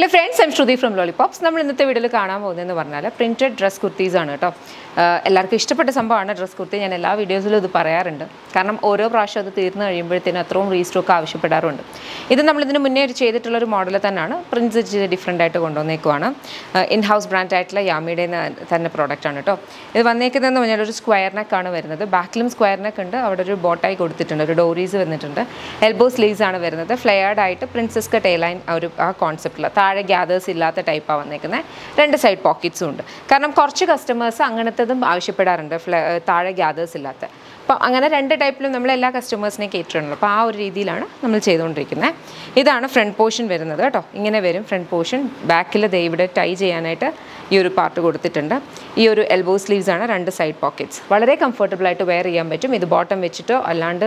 Hello friends M Shruthi from Lollipops നമ്മൾ ഇന്നത്തെ വീഡിയോയിൽ കാണാൻ പോകുന്നതെന്ന് പറഞ്ഞാൽ പ്രിന്റഡ് ഡ്രസ് കുർത്തീസ് ആണ് കേട്ടോ. എല്ലാവർക്കും ഇഷ്ടപ്പെട്ട സംഭവമാണ് ഡ്രസ് കുർത്തി ഞാൻ എല്ലാ വീഡിയോസിലും ഇത് പറയാറുണ്ട്. കാരണം ഓരോ പ്രാവശ്യം അത് തീർന്നു കഴിയുമ്പോഴത്തേനും അത്രയും റീസ്റ്റോക്ക് ആവശ്യപ്പെടാറുണ്ട്. ഇത് നമ്മളിതിന് മുന്നേ ചെയ്തിട്ടുള്ള ഒരു മോഡൽ തന്നെയാണ് പ്രിൻസ് ഡിഫറെന്റ് ആയിട്ട് കൊണ്ടുവന്നേക്കുവാണ്. ഇൻ ഹൗസ് ബ്രാൻഡ് ആയിട്ടുള്ള യാമിയുടെ തന്നെ പ്രോഡക്റ്റ് ആണ് കേട്ടോ. ഇത് വന്നേക്കുന്നതെന്ന് പറഞ്ഞാൽ ഒരു സ്ക്വയർ നെക്കാണ് വരുന്നത്. ബാക്കിലും സ്ക്വയർ നെക്ക് ഉണ്ട്. അവിടെ ഒരു ബോട്ടായി കൊടുത്തിട്ടുണ്ട്. ഒരു ഡോറീസ് വന്നിട്ടുണ്ട്. എൽബോ സ്ലീവ്സ് ആണ് വരുന്നത്. ഫ്ലെയർഡ് ആയിട്ട് പ്രിൻസസ് എയർലൈൻ ഒരു ആ കോൺസെപ്റ്റിൽ താഴെ ഗ്യാദേഴ്സ് ഇല്ലാത്ത ടൈപ്പാണ് വന്നേക്കുന്നത് രണ്ട് സൈഡ് പോക്കറ്റ്സും ഉണ്ട്. കാരണം കുറച്ച് കസ്റ്റമേഴ്സ് അങ്ങനത്തതും ആവശ്യപ്പെടാറുണ്ട്. താഴെ ഗ്യാദേഴ്സ് ഇല്ലാത്ത. അപ്പം അങ്ങനെ രണ്ട് ടൈപ്പിലും നമ്മൾ എല്ലാ കസ്റ്റമേഴ്സിനെയും കേറ്റിട്ടുണ്ട് അപ്പോൾ ആ ഒരു രീതിയിലാണ് നമ്മൾ ചെയ്തുകൊണ്ടിരിക്കുന്നത്. ഇതാണ് ഫ്രണ്ട് പോർഷൻ വരുന്നത് കേട്ടോ. ഇങ്ങനെ വരും ഫ്രണ്ട് പോർഷൻ ബാക്കിൽ ദേ ഇവിടെ ടൈ ചെയ്യാനായിട്ട് ഈ ഒരു പാർട്ട് കൊടുത്തിട്ടുണ്ട്. ഈ ഒരു എൽബോ സ്ലീവ്സ് ആണ് രണ്ട് സൈഡ് പോക്കറ്റ്സ് വളരെ കംഫർട്ടബിളായിട്ട് വെയർ ചെയ്യാൻ പറ്റും. ഇത് ബോട്ടം വെച്ചിട്ടോ അല്ലാണ്ട്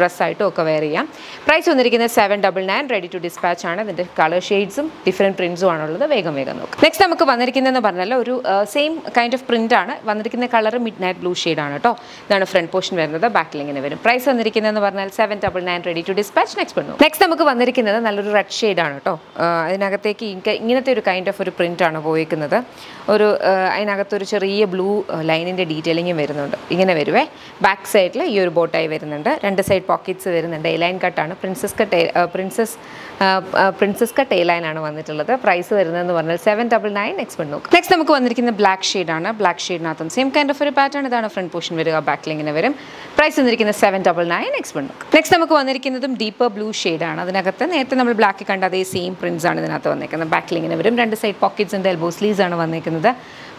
ഡ്രസ്സായിട്ടോ ഒക്കെ വെയർ ചെയ്യാം. പ്രൈസ് വന്നിരിക്കുന്നത് seven double nine ready to dispatch ആണ്. ഇതിന്റെ കളർ ഷെയ്ഡ്സും ഡിഫറെന്റ് പ്രിൻസും ആണുള്ളത്. വേഗം വേഗം നോക്കാം. നെക്സ്റ്റ് നമുക്ക് വന്നിരിക്കുന്നതെന്ന് പറഞ്ഞാൽ ഒരു സെയിം കൈൻഡ് ഓഫ് പ്രിന്റ് ആണ്. വന്നിരിക്കുന്ന കളർ മിഡ് നൈറ്റ് ബ്ലൂ ഷെയ്ഡാണ് കേട്ടോ. ഇതാണ് ഫ്രണ്ട് പോർഷൻ വരുന്നത് ബാക്കിൽ ഇങ്ങനെ വരും. പ്രൈസ് വന്നിരിക്കുന്നതെന്ന് പറഞ്ഞാൽ seven double nine ready to dispatch next പെണ്ണു നെക്സ്റ്റ് നമുക്ക് വന്നിരിക്കുന്നത് നല്ലൊരു റെഡ് ഷെയ്ഡാണ് കേട്ടോ അതിനകത്തേക്ക് ഇങ്ങനത്തെ ഒരു കൈൻഡ് ഓഫ് ഒരു പ്രിന്റാണ് പോയിരിക്കുന്നത് ഒരു അതിനകത്തൊരു ചെറിയ ബ്ലൂ ലൈനിന്റെ ഡീറ്റെയിലിങ്ങും വരുന്നുണ്ട്. ഇങ്ങനെ വരുവേ. ബാക്ക് സൈഡിൽ ഈ ഒരു ബോട്ടായി വരുന്നുണ്ട്. രണ്ട് സൈഡ് പോക്കറ്റ്സ് വരുന്നുണ്ട്. A line കട്ടാണ് princess cut princess princess cut A line ആണ് വന്നിട്ടുള്ളത്. പ്രൈസ് വരുന്നതെന്ന് പറഞ്ഞാൽ seven double nine next one next നമുക്ക് വന്നിരിക്കുന്ന ബ്ലാക്ക് ഷെയ്ഡാണ് ബ്ലാക്ക് ഷെയ്ഡിനകത്തും സെയിം കൈൻഡ് ഓഫ് ഒരു പാറ്റേൺ ഇതാണ് ഫ്രണ്ട് പോർഷൻ വരിക. ബാക്കിൽ ഇങ്ങനെ വരും. പ്രൈസ് വന്നിരിക്കുന്നത് seven double nine next one next നമുക്ക് വന്നിരിക്കുന്നതും ഡീപ്പർ ബ്ലൂ ഷെയ്ഡാണ് അതിനകത്ത് നേരത്തെ നമ്മൾ ബ്ലാക്ക് കണ്ട അതേ സെയിം പ്രിൻസ് ആണ് ഇതിനകത്ത് വന്നിരിക്കുന്നത് ബാക്കിൽ ഇങ്ങനെ വരും. രണ്ട് സൈഡ് പോക്കറ്റ്സ് ഉണ്ട് എൽബോ സ്ലീവ്സ് ആണ് വന്നിരിക്കുന്നത്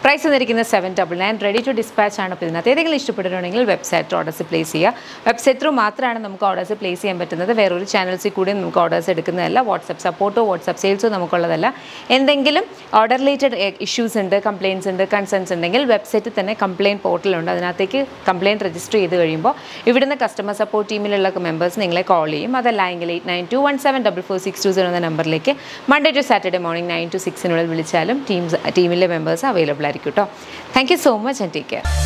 പ്രൈസ് വന്നിരിക്കുന്നത് seven double nine ready to dispatch ആണ് അപ്പോൾ ഇതിനകത്ത്. ഏതെങ്കിലും ഇഷ്ടപ്പെട്ടിട്ടുണ്ടെങ്കിൽ വെബ്സൈറ്റ് ഓർഡേഴ്സ് പ്ലേസ് ചെയ്യുക. വെബ്സൈറ്റ് ത്രൂ മാത്രമാണ് നമുക്ക് ഓർഡേഴ്സ് പ്ലേസ് ചെയ്യാൻ പറ്റുന്നത്. വേറൊരു ചാനൽസിൽ കൂടി നമുക്ക് ഓർഡേഴ്സ് എടുക്കുന്നതല്ല. വാട്സപ്പ് സപ്പോർട്ടോ വാട്സപ്പ് സെയിൽസോ നമുക്കുള്ളതല്ല. എന്തെങ്കിലും ഓർഡർ റിലേറ്റഡ് ഇഷ്യൂസ് ഉണ്ട് കംപ്ലയിൻസ് ഉണ്ട് കൺസേൺസ് ഉണ്ടെങ്കിൽ വെബ്സൈറ്റിൽ തന്നെ കംപ്ലയിന്റ് പോർട്ടലുണ്ട് അതിനകത്തേക്ക് കംപ്ലയിന്റ് രജിസ്റ്റർ ചെയ്ത് കഴിയുമ്പോൾ ഇവിടുന്ന് കസ്റ്റമർ സപ്പോർട്ട് ടീമിലുള്ള മെമ്പേഴ്സ് നിങ്ങളെ കോൾ ചെയ്യും. അതല്ല എങ്കിൽ eight nine two one seven double four six two zero എന്ന നമ്പറിലേക്ക് Monday to Saturday morning nine to സിക്സിനുള്ളിൽ വിളിച്ചാലും ടീംസ് ടീമിലെ മെമ്പേഴ്സ് അവൈലബിൾ ആയിരിക്കും. കേട്ടോ thank you so much and take care